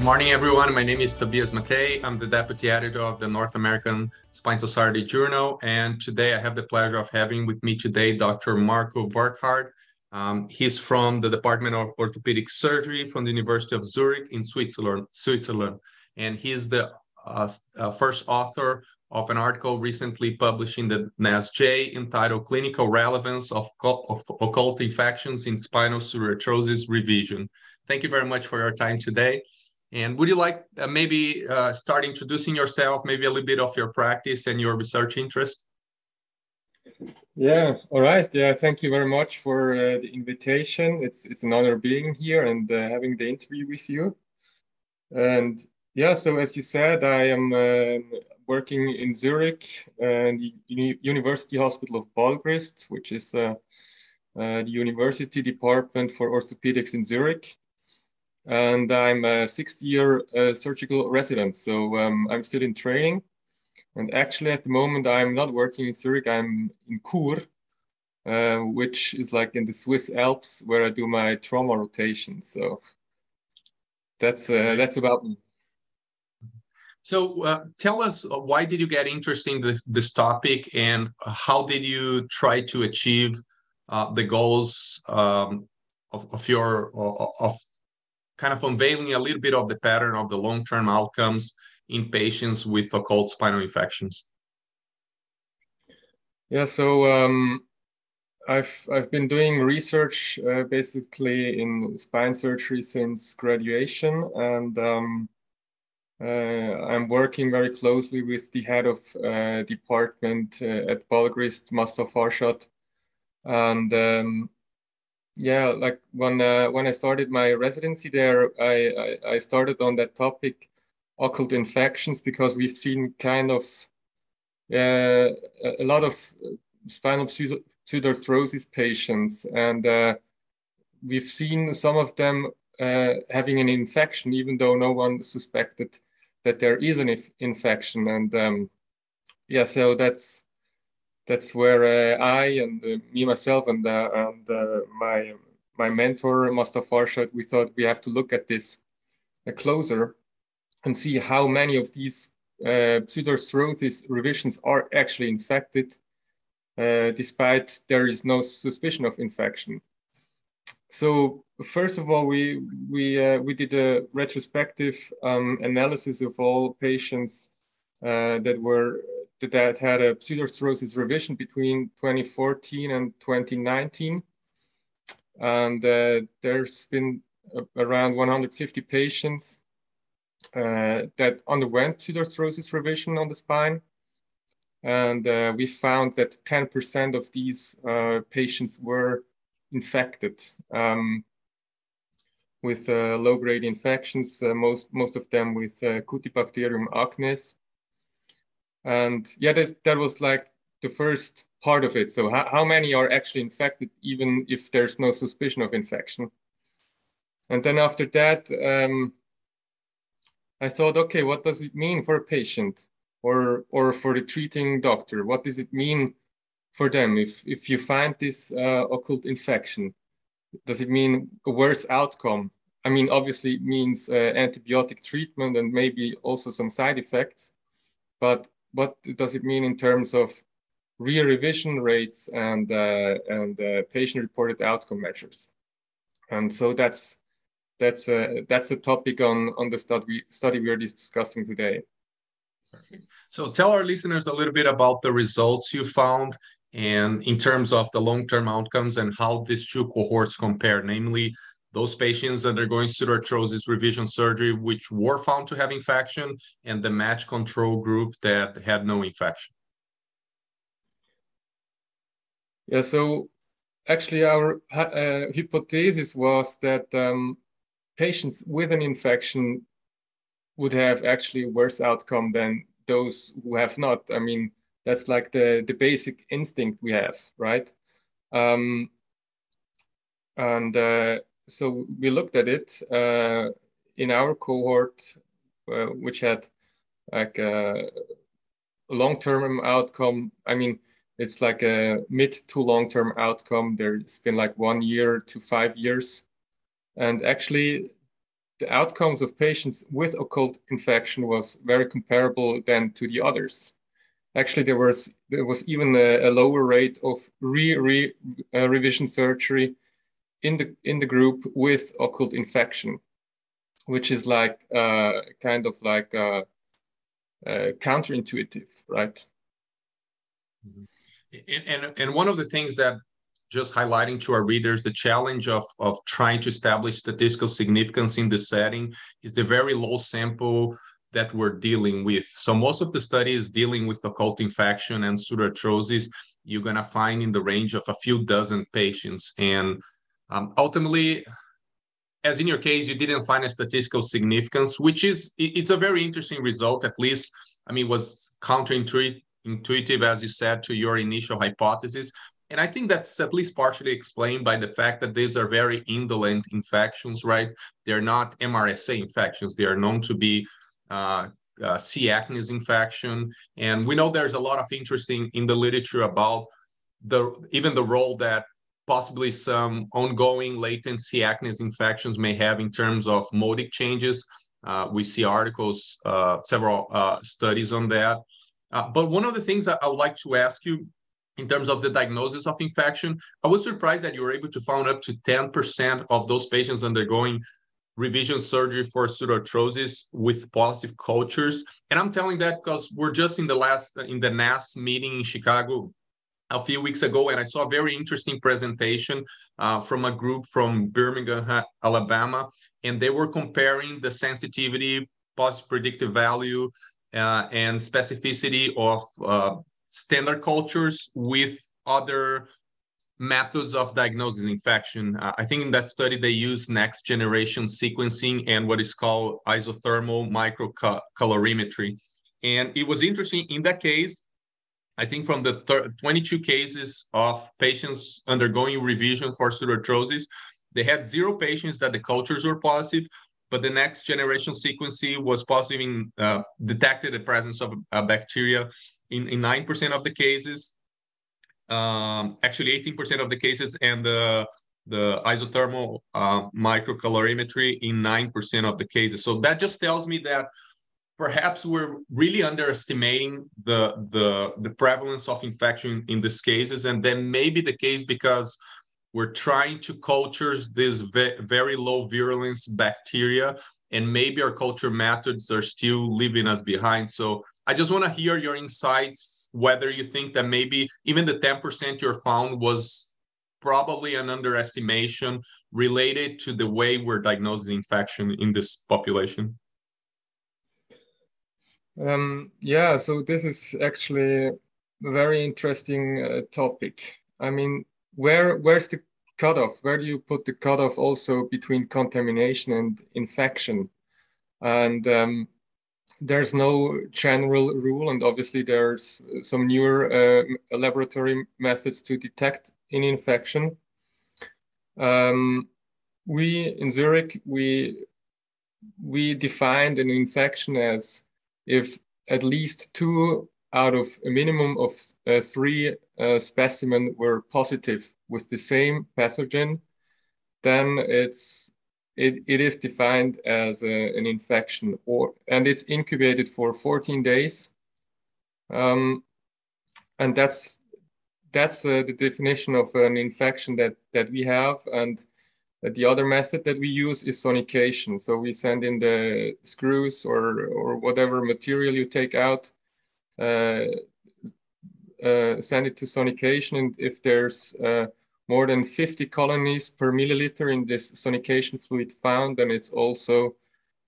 Good morning, everyone. My name is Tobias Mattei. I'm the deputy editor of the North American Spine Society Journal. And today I have the pleasure of having with me today Dr. Marco Burkhard. Um, he's from the Department of Orthopedic Surgery from the University of Zurich in Switzerland. Switzerland. And he's the uh, uh, first author of an article recently published in the NASSJ entitled Clinical Relevance of, of Occult Infections in Spinal Pseudoarthrosis Revision. Thank you very much for your time today. And would you like uh, maybe uh, start introducing yourself, maybe a little bit of your practice and your research interest? Yeah, all right. Yeah, thank you very much for uh, the invitation. It's it's an honor being here and uh, having the interview with you. And yeah, so as you said, I am uh, working in Zurich and the University Hospital of Balgrist, which is uh, the university department for orthopedics in Zurich and I'm a sixth year uh, surgical resident. So um, I'm still in training. And actually, at the moment, I'm not working in Zurich. I'm in Chur, uh, which is like in the Swiss Alps, where I do my trauma rotation. So that's uh, that's about me. So uh, tell us, uh, why did you get interested in this this topic, and how did you try to achieve uh, the goals um, of, of your of kind of unveiling a little bit of the pattern of the long-term outcomes in patients with occult spinal infections. Yeah, so um, I've I've been doing research uh, basically in spine surgery since graduation, and um, uh, I'm working very closely with the head of uh, department uh, at Balgrist, Mazda Farshad, and um, yeah like when uh, when i started my residency there I, I, I started on that topic occult infections because we've seen kind of uh, a lot of spinal pseudoarthrosis patients and uh, we've seen some of them uh, having an infection even though no one suspected that there is an infection. And um, yeah so that's that's where uh, I and uh, me myself and uh, and my my mentor Mazda Farshad, we thought we have to look at this closer and see how many of these uh, pseudoarthrosis revisions are actually infected, uh, despite there is no suspicion of infection. So first of all, we we uh, we did a retrospective um, analysis of all patients that were that had a pseudoarthrosis revision between 2014 and 2019. And uh, there's been around 150 patients uh, that underwent pseudoarthrosis revision on the spine. And uh, we found that 10% of these uh, patients were infected um, with uh, low-grade infections, uh, most, most of them with Cutibacterium acnes and yeah that, that was like the first part of it. So how, how many are actually infected even if there's no suspicion of infection? And then after that um, i thought okay what does it mean for a patient or or for the treating doctor? What does it mean for them if if you find this uh, occult infection? Does it mean a worse outcome? I mean obviously it means uh, antibiotic treatment and maybe also some side effects but what does it mean in terms of re-revision rates and uh, and uh, patient-reported outcome measures? And so that's that's uh, that's the topic on on the study study we are discussing today. Perfect. So tell our listeners a little bit about the results you found and in terms of the long-term outcomes and how these two cohorts compare, namely those patients undergoing pseudoarthrosis revision surgery, which were found to have infection, and the match control group that had no infection? Yeah, so actually our uh, hypothesis was that um, patients with an infection would have actually worse outcome than those who have not. I mean, that's like the, the basic instinct we have, right? Um, and uh, so we looked at it uh, in our cohort, uh, which had like a long-term outcome. I mean, it's like a mid to long-term outcome. There's been like one year to five years. And actually, the outcomes of patients with occult infection was very comparable than to the others. Actually, there was there was even a, a lower rate of re, re uh, revision surgery in the in the group with occult infection, which is like uh, kind of like uh, uh, counterintuitive, right? Mm-hmm. And, and and one of the things that just highlighting to our readers the challenge of, of trying to establish statistical significance in the setting is the very low sample that we're dealing with. So most of the studies dealing with occult infection and pseudoarthrosis, you're gonna find in the range of a few dozen patients. And um, ultimately, as in your case, you didn't find a statistical significance, which is it's a very interesting result. At least, I mean, was counterintuitive, as you said, to your initial hypothesis. And I think that's at least partially explained by the fact that these are very indolent infections, right? They're not MRSA infections. They are known to be uh, uh, C. acnes infection. And we know there's a lot of interest in, in the literature about the even the role that possibly some ongoing latent C. acnes infections may have in terms of modic changes. Uh, we see articles, uh, several uh, studies on that. Uh, but one of the things I would like to ask you in terms of the diagnosis of infection. I was surprised that you were able to find up to 10% of those patients undergoing revision surgery for pseudoarthrosis with positive cultures. And I'm telling that because we're just in the last, in the NASS meeting in Chicago a few weeks ago, and I saw a very interesting presentation uh, from a group from Birmingham, Alabama, and they were comparing the sensitivity, positive predictive value, uh, and specificity of uh, standard cultures with other methods of diagnosis infection. Uh, I think in that study they use next generation sequencing and what is called isothermal microcalorimetry. And it was interesting in that case, I think from the 22 cases of patients undergoing revision for pseudoarthrosis, they had zero patients that the cultures were positive, but the next generation sequencing was positive in, uh, detected the presence of a bacteria in, in 9% of the cases, um, actually 18% of the cases, and the, the isothermal uh, microcalorimetry in 9% of the cases. So that just tells me that perhaps we're really underestimating the, the, the prevalence of infection in these cases. And then maybe the case because we're trying to culture this ve very low virulence bacteria and maybe our culture methods are still leaving us behind. So I just want to hear your insights, whether you think that maybe even the 10% you found was probably an underestimation related to the way we're diagnosing infection in this population. Um, yeah, so this is actually a very interesting uh, topic. I mean, where where's the cutoff? Where do you put the cutoff also between contamination and infection? And um, there's no general rule, and obviously there's some newer uh, laboratory methods to detect an infection. Um, we in Zurich we we defined an infection as if at least two out of a minimum of uh, three uh, specimen were positive with the same pathogen, then it's it, it is defined as a, an infection or and it's incubated for 14 days. Um, and that's that's uh, the definition of an infection that that we have. And the other method that we use is sonication so we send in the screws or or whatever material you take out uh, uh, send it to sonication and if there's uh, more than 50 colonies per milliliter in this sonication fluid found, then it's also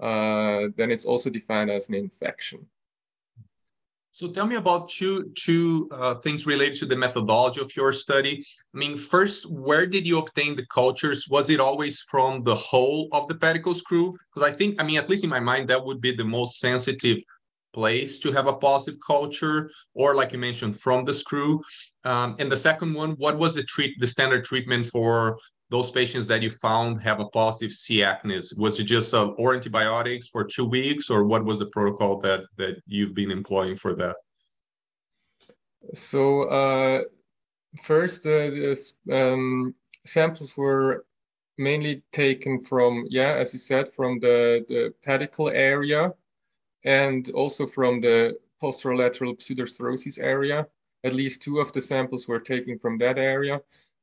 uh, then it's also defined as an infection. So tell me about two two uh, things related to the methodology of your study. I mean, first, where did you obtain the cultures? Was it always from the whole of the pedicle screw? Because I think, I mean, at least in my mind, that would be the most sensitive place to have a positive culture, or like you mentioned, from the screw? Um, and the second one, what was the treat the standard treatment for those patients that you found have a positive C. acnes? Was it just uh, or antibiotics for two weeks, or what was the protocol that that you've been employing for that? So uh, first, uh, this, um, samples were mainly taken from, yeah, as you said, from the, the pedicle area and also from the posterolateral pseudarthrosis area. At least two of the samples were taken from that area.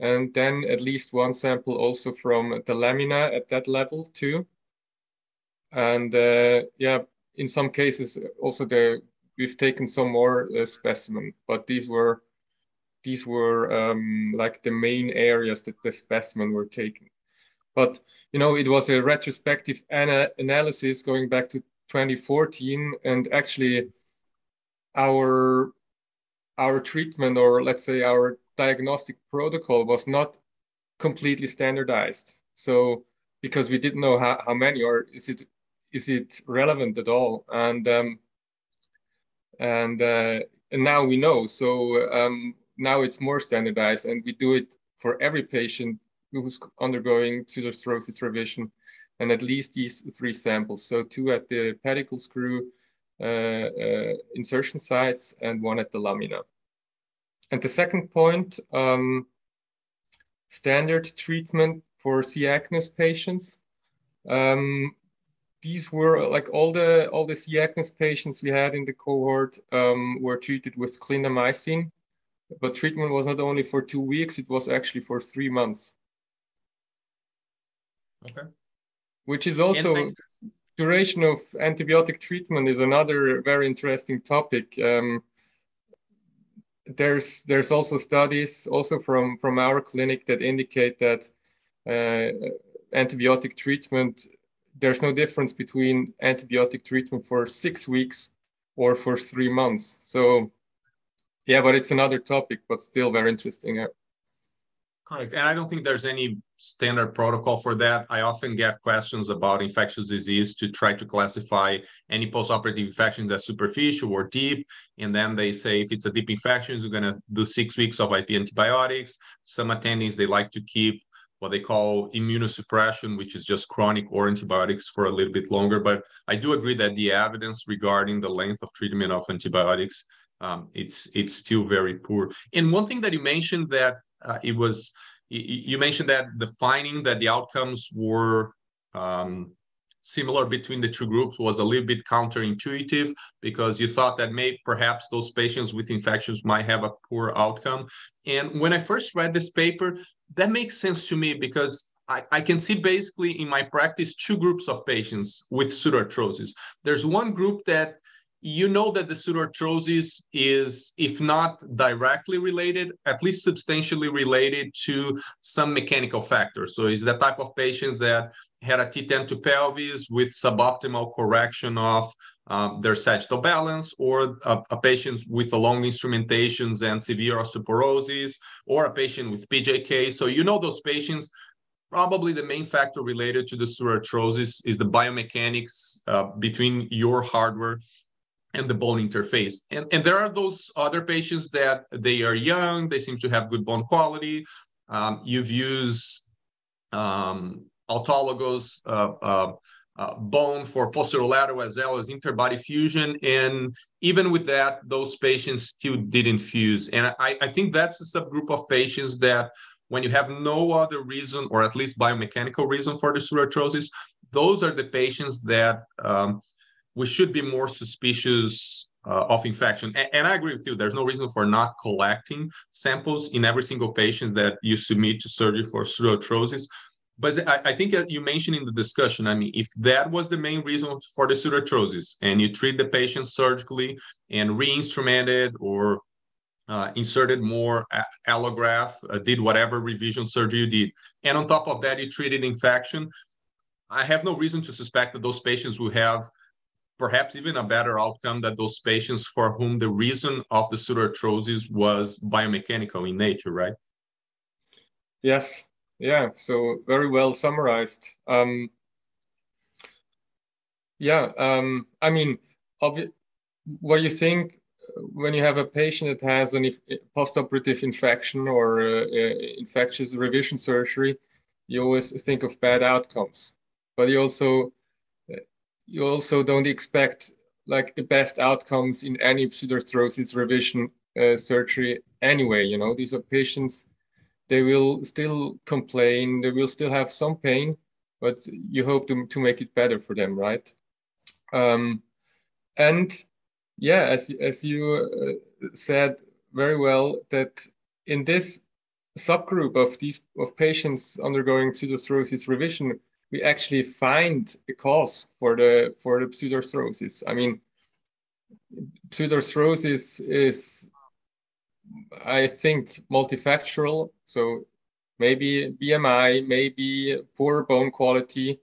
And then at least one sample also from the lamina at that level too. And uh, yeah, in some cases also the we've taken some more uh, specimen, but these were these were um, like the main areas that the specimen were taken. But you know, it was a retrospective ana analysis going back to 2014, and actually, our our treatment, or let's say our diagnostic protocol, was not completely standardized. So because we didn't know how, how many, or is it is it relevant at all? And um, and uh, and now we know. So um, now it's more standardized, and we do it for every patient who's undergoing pseudarthrosis revision, and at least these three samples. So two at the pedicle screw uh, uh, insertion sites, and one at the lamina. And the second point, um, standard treatment for C. acnes patients. Um, these were like all the all the C. acnes patients we had in the cohort um, were treated with clindamycin, but treatment was not only for two weeks; it was actually for three months. Okay. Which is also duration of antibiotic treatment is another very interesting topic. Um, there's there's also studies also from from our clinic that indicate that uh, antibiotic treatment there's no difference between antibiotic treatment for six weeks or for three months. So, yeah, but it's another topic, but still very interesting. Correct. And I don't think there's any standard protocol for that. I often get questions about infectious disease to try to classify any postoperative infections as superficial or deep. And then they say if it's a deep infection, you're going to do six weeks of IV antibiotics. Some attendings, they like to keep what they call immunosuppression, which is just chronic or antibiotics for a little bit longer. But I do agree that the evidence regarding the length of treatment of antibiotics, um, it's it's still very poor. And one thing that you mentioned that uh, it was, you mentioned that the finding that the outcomes were um, similar between the two groups was a little bit counterintuitive because you thought that maybe perhaps those patients with infections might have a poor outcome. And when I first read this paper, that makes sense to me because I, I, can see basically in my practice two groups of patients with pseudoarthrosis. There's one group that you know that the pseudoarthrosis is, if not directly related, at least substantially related to some mechanical factors. So it's the type of patients that had a T10 to pelvis with suboptimal correction of um, their sagittal balance, or a, a, patient with a long instrumentations and severe osteoporosis, or a patient with PJK. So you know those patients. Probably the main factor related to the pseudoarthrosis is the biomechanics uh, between your hardware and the bone interface. And, and there are those other patients that they are young, they seem to have good bone quality. Um, you've used um, autologous uh, uh, uh, bone for posterolateral as well as interbody fusion. And even with that, those patients still didn't fuse. And I, I think that's a subgroup of patients that when you have no other reason, or at least biomechanical reason for the pseudoarthrosis, those are the patients that um, we should be more suspicious uh, of infection. And, and, I agree with you. There's no reason for not collecting samples in every single patient that you submit to surgery for pseudoarthrosis. But I, I, think you mentioned in the discussion, I mean, if that was the main reason for the pseudoarthrosis and you treat the patient surgically and re-instrumented or uh, inserted more allograft, uh, did whatever revision surgery you did, and on top of that, you treated infection, I have no reason to suspect that those patients will have perhaps even a better outcome than those patients for whom the reason of the pseudoarthrosis was biomechanical in nature, right? Yes, yeah, so very well summarized. Um, yeah, um, I mean, what do you think when you have a patient that has an postoperative infection or uh, uh, infectious revision surgery, you always think of bad outcomes, but you also you also don't expect like the best outcomes in any pseudarthrosis revision uh, surgery anyway. You know, these are patients they will still complain, they will still have some pain, but you hope to, to make it better for them, right? Um, and yeah, as, as you uh, said very well, that in this subgroup of these of patients undergoing pseudoarthrosis revision, we actually find a cause for the for the pseudoarthrosis. I mean, pseudoarthrosis is, I think, multifactorial. So maybe BMI, maybe poor bone quality,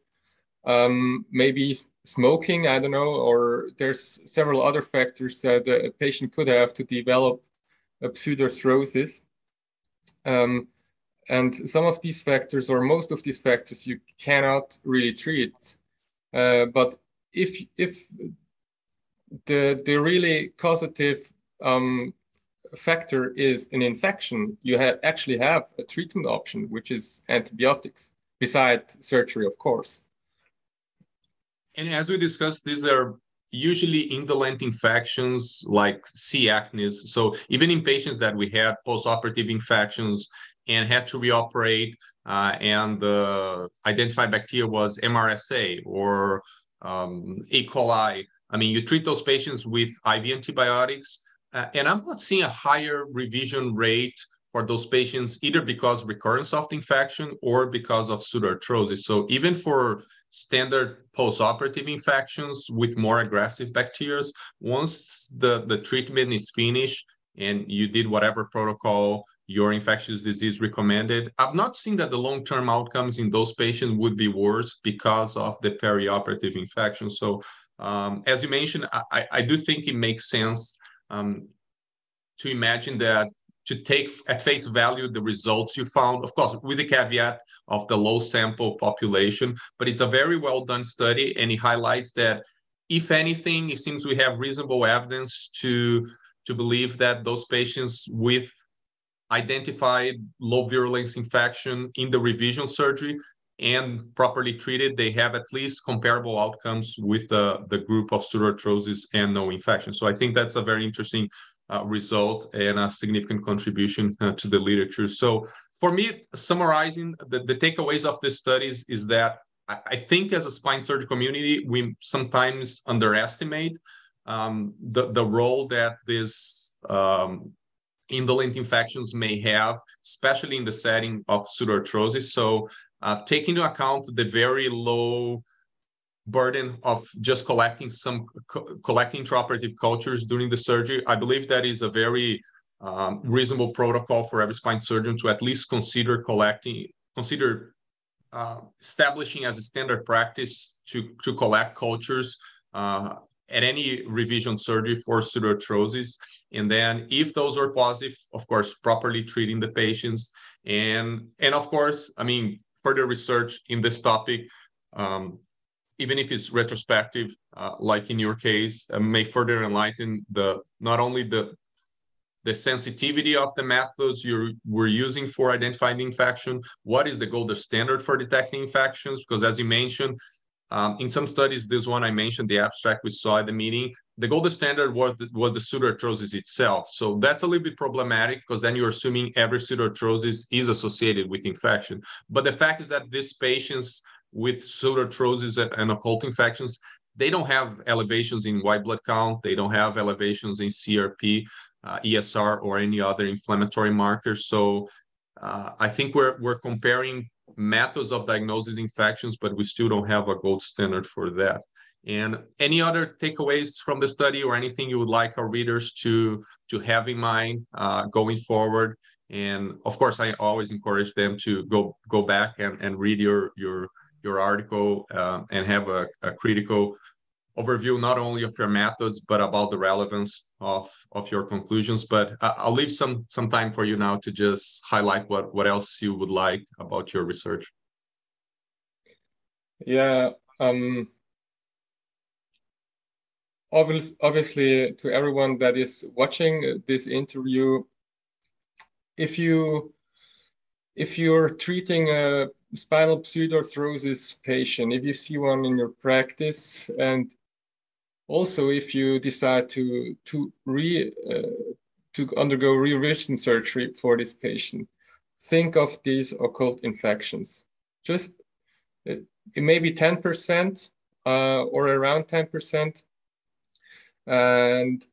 um, maybe smoking, I don't know, or there's several other factors that a patient could have to develop a pseudoarthrosis. Um, and some of these factors, or most of these factors, you cannot really treat. Uh, but if if the the really causative um, factor is an infection, you have actually have a treatment option, which is antibiotics, besides surgery, of course. And as we discussed, these are usually indolent infections like C. acnes. So even in patients that we had postoperative infections and had to reoperate, uh, and the identified bacteria was MRSA or um, E. coli. I mean, you treat those patients with IV antibiotics, uh, and I'm not seeing a higher revision rate for those patients either because recurrence of the infection or because of pseudoarthrosis. So even for standard postoperative infections with more aggressive bacteria. Once the, the treatment is finished and you did whatever protocol your infectious disease recommended, I've not seen that the long-term outcomes in those patients would be worse because of the perioperative infection. So um, as you mentioned, I, I do think it makes sense um, to imagine that to take at face value the results you found, of course, with the caveat of the low sample population, but it's a very well done study and it highlights that if anything, it seems we have reasonable evidence to, to believe that those patients with identified low virulence infection in the revision surgery and properly treated, they have at least comparable outcomes with uh, the group of pseudoarthrosis and no infection. So I think that's a very interesting uh, result and a significant contribution uh, to the literature. So for me, summarizing the, the takeaways of the studies is that I, I, think as a spine surgery community, we sometimes underestimate um, the, the role that this um, indolent infections may have, especially in the setting of pseudoarthrosis. So uh, take into account the very low burden of just collecting some co collecting intraoperative cultures during the surgery. I believe that is a very um, reasonable protocol for every spine surgeon to at least consider collecting, consider uh, establishing as a standard practice to, to collect cultures uh, at any revision surgery for pseudoarthrosis. And then if those are positive, of course, properly treating the patients. And, and of course, I mean, further research in this topic um, even if it's retrospective, uh, like in your case, uh, may further enlighten the not only the the sensitivity of the methods you were using for identifying the infection, what is the gold standard for detecting infections? Because as you mentioned, um, in some studies, this one I mentioned, the abstract we saw at the meeting, the gold standard was the, was the pseudoarthrosis itself. So that's a little bit problematic because then you're assuming every pseudoarthrosis is associated with infection. But the fact is that these patients with pseudoarthrosis and occult infections, they don't have elevations in white blood count. They don't have elevations in CRP, uh, ESR, or any other inflammatory markers. So uh, I think we're we're comparing methods of diagnosis infections, but we still don't have a gold standard for that. And any other takeaways from the study or anything you would like our readers to to have in mind uh, going forward? And of course, I always encourage them to go go back and, and read your your your article uh, and have a, a, critical overview not only of your methods but about the relevance of of your conclusions. But i'll leave some some time for you now to just highlight what what else you would like about your research. Yeah um obviously, obviously to everyone that is watching this interview if you if you're treating a spinal pseudoarthrosis patient, if you see one in your practice, and also if you decide to to re uh, to undergo revision surgery for this patient. think of these occult infections. Just it, it may be 10% uh, or around 10%. And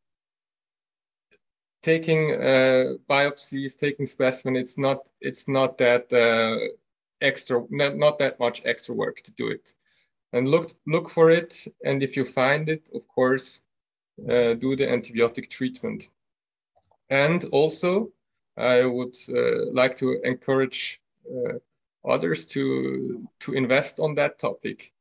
taking uh, biopsies, taking specimen, it's not it's not that uh, extra, not, not that much extra work to do it. And look look for it, and if you find it, of course, uh, do the antibiotic treatment. And also, I would uh, like to encourage uh, others to to invest on that topic.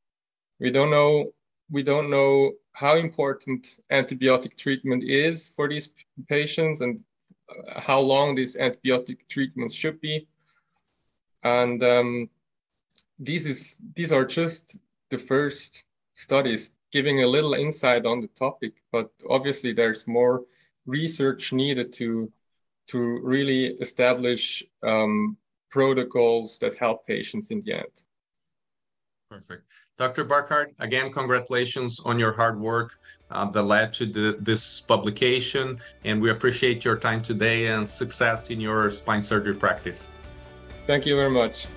We don't know we don't know how important antibiotic treatment is for these patients and uh, how long these antibiotic treatments should be. And um, these is these are just the first studies giving a little insight on the topic, but obviously there's more research needed to to really establish um, protocols that help patients in the end. Perfect. Dr. Burkhard, again, congratulations on your hard work uh, that led to the, this publication. And we appreciate your time today and success in your spine surgery practice. Thank you very much.